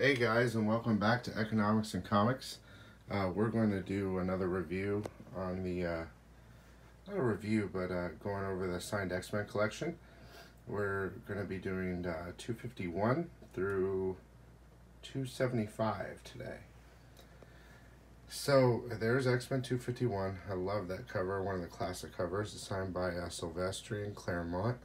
Hey guys, and welcome back to Economics and Comics. Uh, we're going to do another review on the, uh, not a review, but uh, going over the signed X Men collection. We're going to be doing uh, 251 through 275 today. So there's X Men 251. I love that cover, one of the classic covers. It's signed by uh, Silvestri and Claremont.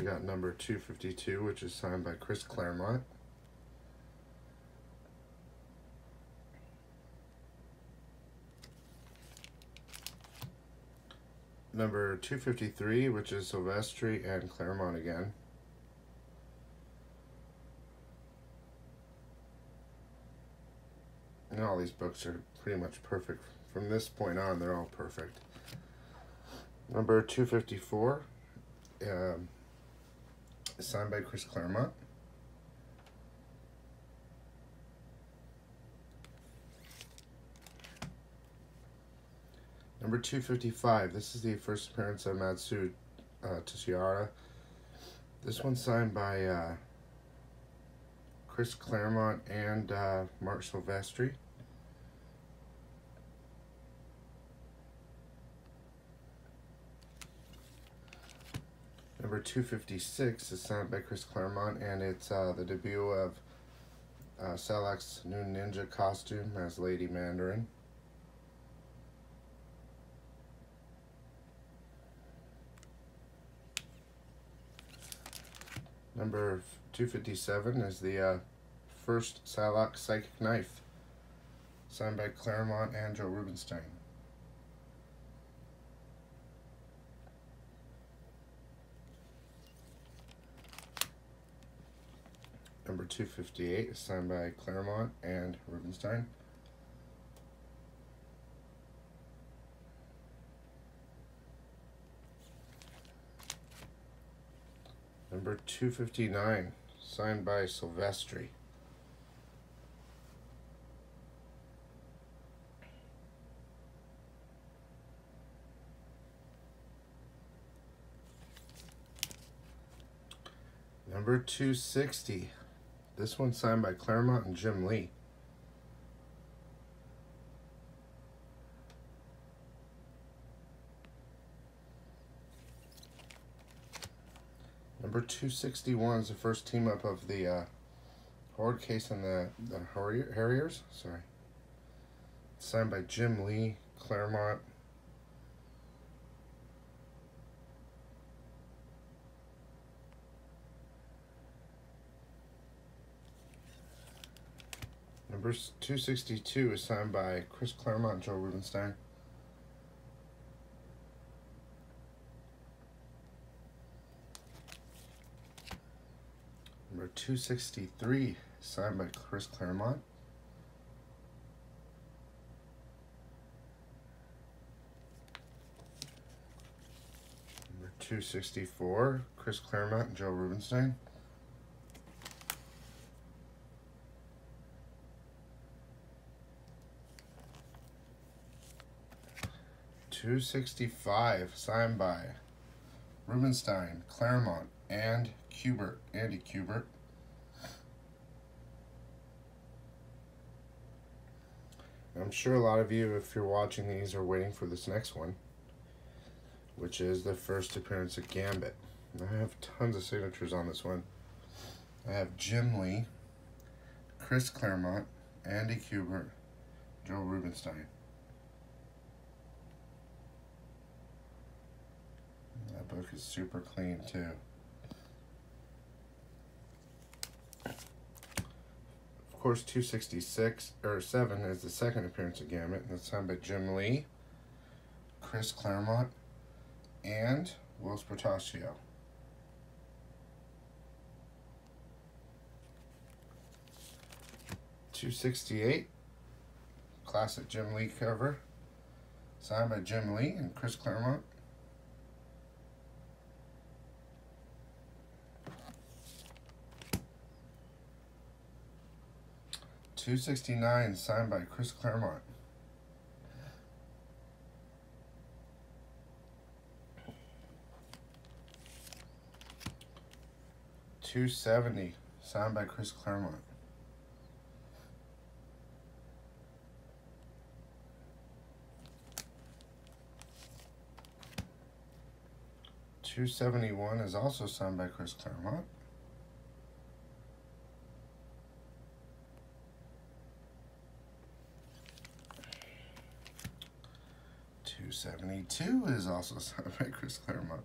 We got number 252, which is signed by Chris Claremont. Number 253, which is Silvestri and Claremont again. And all these books are pretty much perfect. From this point on, they're all perfect. Number 254. Um, signed by Chris Claremont. Number 255. This is the first appearance of Matsu uh, Tsujihara. This one's signed by uh, Chris Claremont and uh, Marc Silvestri. Number 256 is signed by Chris Claremont, and it's uh, the debut of uh, new ninja costume as Lady Mandarin. Number 257 is the uh, first Psylocke's Psychic Knife, signed by Claremont and Joe Rubinstein. Number 258 signed by Claremont and Rubinstein. Number 259, signed by Silvestri. Number 260, this one's signed by Claremont and Jim Lee. Number 261 is the first team up of the uh, Hardcase and the, the Harriers. Sorry. Signed by Jim Lee, Claremont, Number 262 is signed by Chris Claremont and Joe Rubinstein. Number 263 signed by Chris Claremont. Number 264, Chris Claremont and Joe Rubinstein. 265, signed by Rubinstein, Claremont, and Kubert, Andy Kubert. I'm sure a lot of you, if you're watching these, are waiting for this next one, which is the first appearance of Gambit. I have tons of signatures on this one. I have Jim Lee, Chris Claremont, Andy Kubert, Joe Rubinstein. Book is super clean too. Of course, 266 or 7 is the second appearance of Gambit. That's signed by Jim Lee, Chris Claremont, and Whilce Portacio. Two sixty eight, classic Jim Lee cover, signed by Jim Lee and Chris Claremont. 269 signed by Chris Claremont. Two seventy, signed by Chris Claremont. Two seventy one is also signed by Chris Claremont. Two seventy two is also signed by Chris Claremont.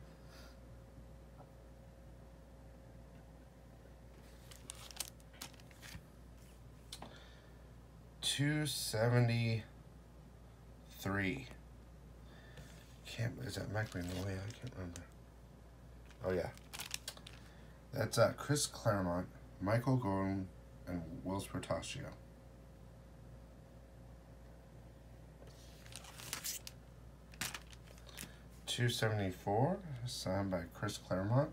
273. Can't, is that Mike Magnolia? I can't remember. Oh, yeah. That's uh, Chris Claremont, Michael Gordon, and Whilce Portacio. Two seventy four, signed by Chris Claremont.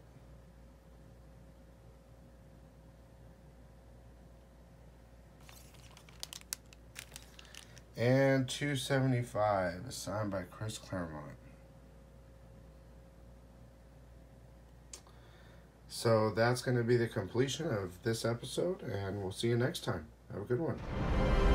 And 275 signed by Chris Claremont. So that's going to be the completion of this episode, and we'll see you next time. Have a good one.